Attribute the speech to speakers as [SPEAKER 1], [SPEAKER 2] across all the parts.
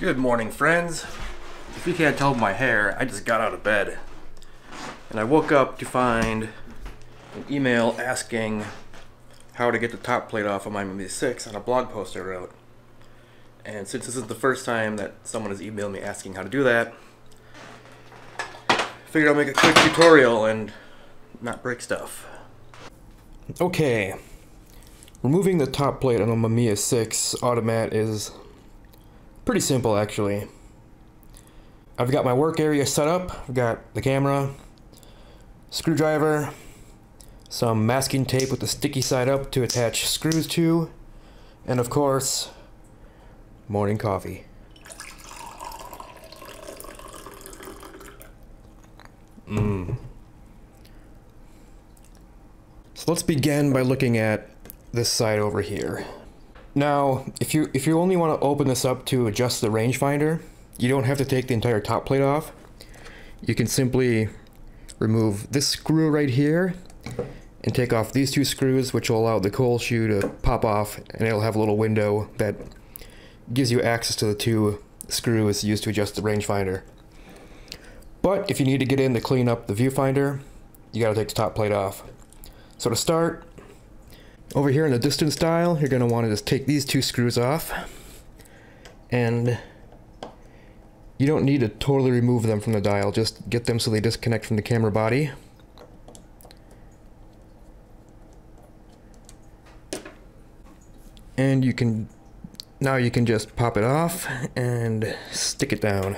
[SPEAKER 1] Good morning, friends. If you can't tell by my hair, I just got out of bed. And I woke up to find an email asking how to get the top plate off of my Mamiya 6 on a blog post I wrote. And since this is the first time that someone has emailed me asking how to do that, figured I'll make a quick tutorial and not break stuff. Okay. Removing the top plate on a Mamiya 6 Automat is Pretty simple, actually. I've got my work area set up. I've got the camera, screwdriver, some masking tape with the sticky side up to attach screws to, and of course, morning coffee. Mmm. So let's begin by looking at this side over here. Now, if you if you only want to open this up to adjust the rangefinder, you don't have to take the entire top plate off. You can simply remove this screw right here and take off these two screws, which will allow the cold shoe to pop off, and it'll have a little window that gives you access to the two screws used to adjust the rangefinder. But if you need to get in to clean up the viewfinder, you gotta take the top plate off. So to start, over here in the distance dial, you're going to want to just take these two screws off. And you don't need to totally remove them from the dial, just get them so they disconnect from the camera body. And you can, now you can just pop it off and stick it down.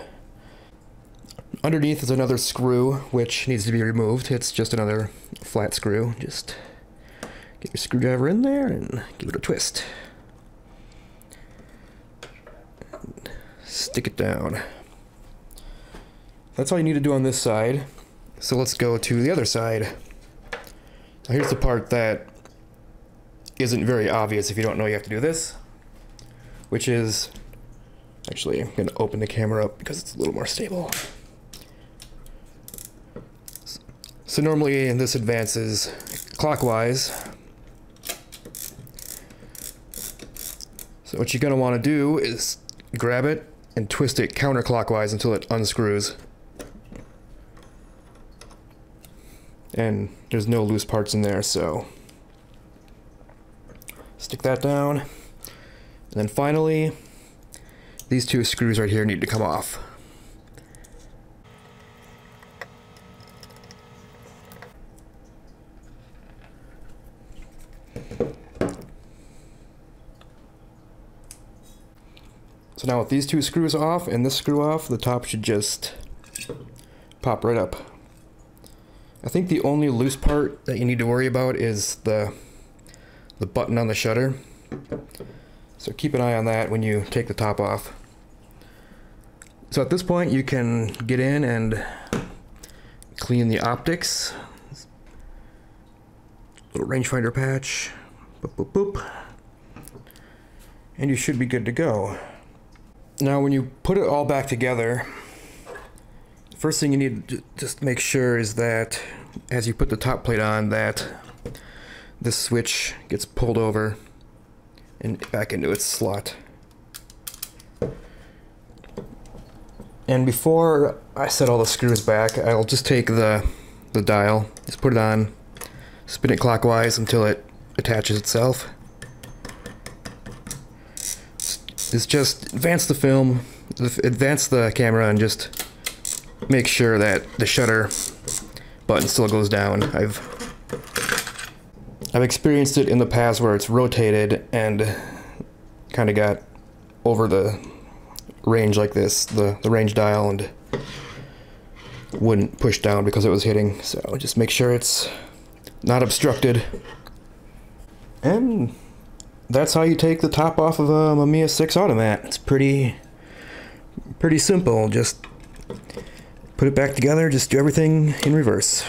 [SPEAKER 1] Underneath is another screw, which needs to be removed. It's just another flat screw, just Get your screwdriver in there and give it a twist. Stick it down. That's all you need to do on this side. So let's go to the other side. Now here's the part that isn't very obvious if you don't know you have to do this, which is, actually I'm going to open the camera up because it's a little more stable. So normally this advances clockwise, So what you're going to want to do is grab it and twist it counterclockwise until it unscrews. And there's no loose parts in there, so stick that down. And then finally, these two screws right here need to come off. So now with these two screws off and this screw off, the top should just pop right up. I think the only loose part that you need to worry about is the the button on the shutter. So keep an eye on that when you take the top off. So at this point you can get in and clean the optics. Little rangefinder patch. Boop, boop, boop. And you should be good to go. Now, when you put it all back together, first thing you need to just make sure is that as you put the top plate on, that this switch gets pulled over and back into its slot. And before I set all the screws back, I'll just take the, the dial, just put it on, spin it clockwise until it attaches itself is just advance the film, advance the camera, and just make sure that the shutter button still goes down. I've I've experienced it in the past where it's rotated and kind of got over the range like this, the, the range dial, and wouldn't push down because it was hitting. So just make sure it's not obstructed. And that's how you take the top off of um, a Mamiya 6 Automat. It's pretty, pretty simple. Just put it back together, just do everything in reverse.